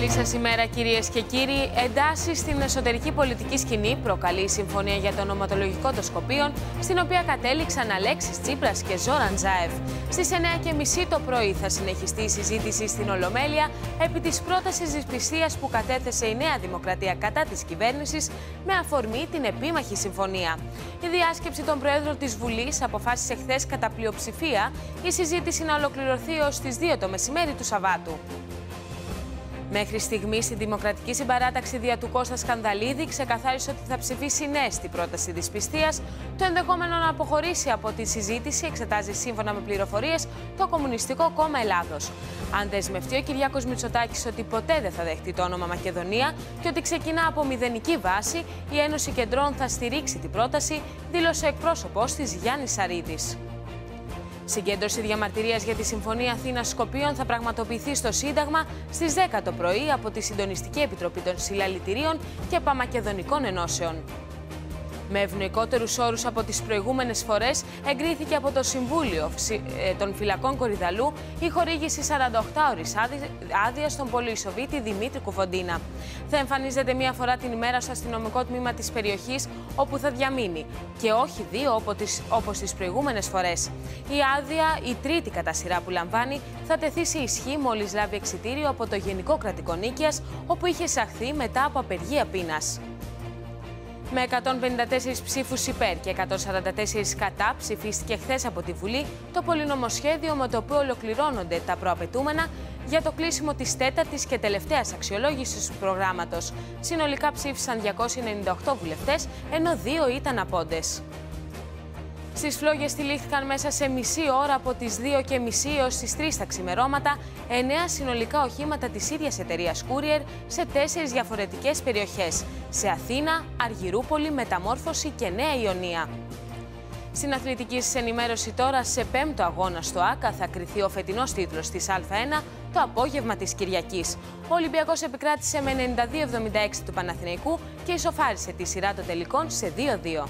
Καλή σας ημέρα, κυρίες και κύριοι. Εντάσεις στην εσωτερική πολιτική σκηνή προκαλεί η συμφωνία για το ονοματολογικό των Σκοπίων, στην οποία κατέληξαν Αλέξης Τσίπρας και Ζόραν Τζάεφ. Στις 9.30 το πρωί θα συνεχιστεί η συζήτηση στην Ολομέλεια επί της πρότασης δυσπιστία που κατέθεσε η Νέα Δημοκρατία κατά της κυβέρνησης με αφορμή την επίμαχη συμφωνία. Η διάσκεψη των Προέδρων της Βουλής αποφάσισε χθες κατά πλειοψηφία η συζήτηση να ολοκληρωθεί ως τις 2 το μεσημέρι του Σαββάτου. Μέχρι στιγμής, η Δημοκρατική Συμπαράταξη δια του Κώστα Σκανδαλίδη ξεκαθάρισε ότι θα ψηφίσει ναι στην πρόταση δυσπιστία. Το ενδεχόμενο να αποχωρήσει από τη συζήτηση εξετάζει σύμφωνα με πληροφορίες το Κομμουνιστικό Κόμμα Ελλάδος. Αν δεσμευτεί ο Κυριάκος Μητσοτάκης ότι ποτέ δεν θα δεχτεί το όνομα Μακεδονία και ότι ξεκινά από μηδενική βάση, η Ένωση Κεντρών θα στηρίξει την πρόταση, δήλωσε εκπρόσωπος της Γιάννης Σαρίδης. Συγκέντρωση διαμαρτυρίας για τη Συμφωνία Αθήνας Σκοπίων θα πραγματοποιηθεί στο Σύνταγμα στις 10 το πρωί από τη Συντονιστική Επιτροπή των Συλλαλητηρίων και Παμακεδονικών Ενώσεων. Με ευνοϊκότερους όρους από τις προηγούμενες φορές, εγκρίθηκε από το Συμβούλιο ε, των Φυλακών Κορυδαλού η χορήγηση 48ωρη άδειας στον πολυεισοβήτη Δημήτρη Κουφοντίνα. Θα εμφανίζεται μία φορά την ημέρα στο αστυνομικό τμήμα της περιοχής όπου θα διαμείνει και όχι δύο όπως τις προηγούμενες φορές. Η άδεια, η τρίτη κατά σειρά που λαμβάνει, θα τεθεί σε ισχύ μόλις λάβει εξητήριο από το Γενικό Κρατικό Νίκαιας, όπου είχε εισαχθεί μετά από απεργία πείνας. Με 154 ψήφους υπέρ και 144 κατά ψηφίστηκε χθες από τη Βουλή το πολυνομοσχέδιο με το οποίο ολοκληρώνονται τα προαπαιτούμενα για το κλείσιμο της τέταρτης και τελευταίας αξιολόγησης του προγράμματος. Συνολικά ψήφισαν 298 βουλευτές, ενώ δύο ήταν απόντες. Στις φλόγες τυλίχθηκαν μέσα σε μισή ώρα από τις 2 και μισή έως τις 3 τα ξημερώματα 9 συνολικά οχήματα της ίδιας εταιρείας Courier σε τέσσερις διαφορετικές περιοχές. Σε Αθήνα, Αργυρούπολη, Μεταμόρφωση και Νέα Ιωνία. Στην αθλητική σας ενημέρωση τώρα, σε πέμπτο αγώνα στο ΑΚΑ θα κριθεί ο φετινός τίτλος της Α1 το απόγευμα της Κυριακής. Ο Ολυμπιακός επικράτησε με 92-76 του Παναθηναϊκού και ισοφάρισε τη σειρά των τελικών σε 2-2.